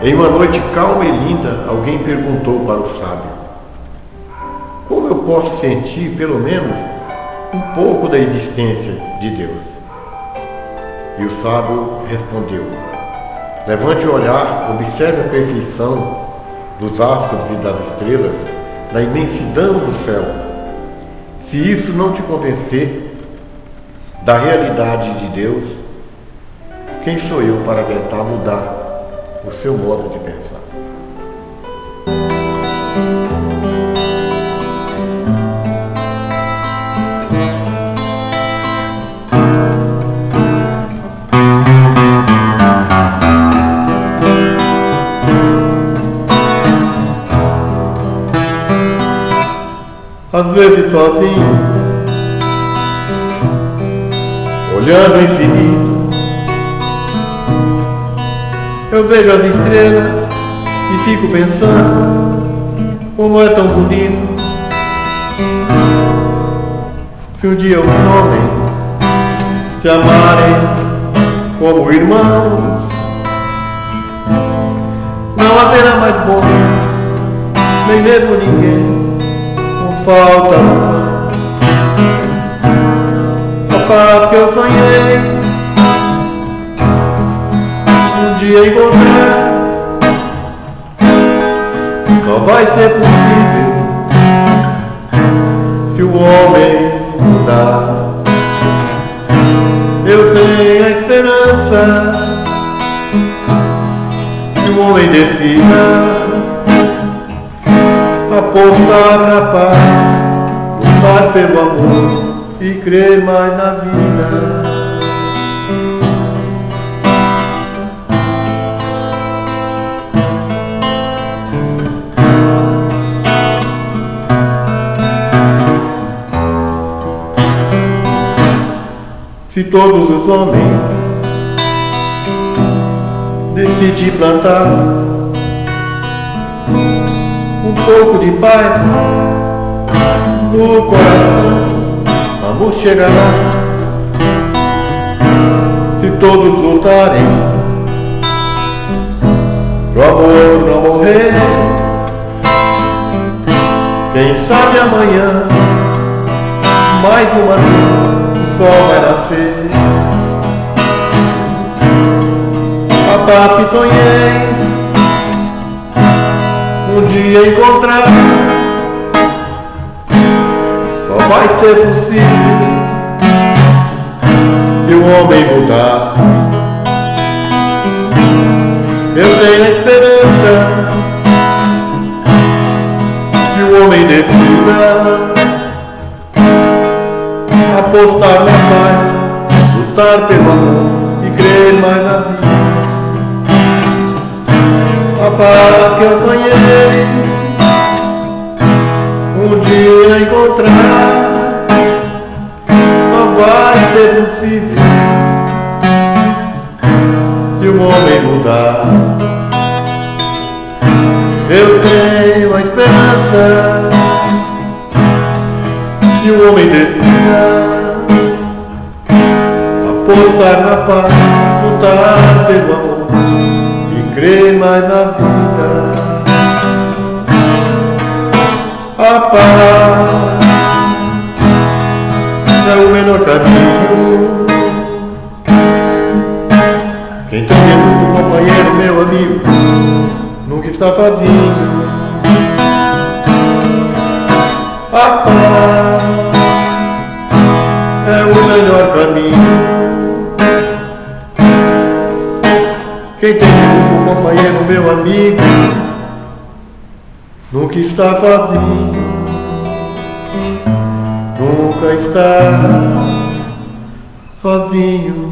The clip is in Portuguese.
Em uma noite calma e linda, alguém perguntou para o sábio: Como eu posso sentir, pelo menos, um pouco da existência de Deus? E o sábio respondeu: Levante o olhar, observe a perfeição dos astros e das estrelas, da imensidão do céu. Se isso não te convencer da realidade de Deus, quem sou eu para tentar mudar o seu modo de pensar? às vezes sozinho, olhando infinito. Eu vejo as estrelas e fico pensando como é tão bonito. Se um dia os homens se amarem como irmãos, não haverá mais bom, nem mesmo ninguém falta a paz que eu sonhei dia encontrar só vai ser possível se o homem mudar eu tenho a esperança que o homem decida apostar na paz, lutar pelo amor e crer mais na vida. Se todos os homens decidirem plantar um pouco de paz no coração. Vamos chegar lá. Se todos lutarem pro amor não morrer, quem sabe amanhã mais uma vez sol vai nascer. A que sonhei. Um dia encontrar. Só vai ser possível Se o homem mudar. Eu tenho a esperança Que o homem decida Apostar na paz Lutar pelo amor E crer mais na vida. A paz que eu sonhei um dia encontrar não vai ser possível se o homem mudar eu tenho a esperança. Que o homem decida apostar na paz lutar pelo amor crer mais na vida. A paz é o menor caminho. Quem tem medo do companheiro, meu amigo, nunca está sozinho. A paz é o melhor caminho. Quem tem um companheiro, meu amigo, nunca está sozinho, nunca está sozinho.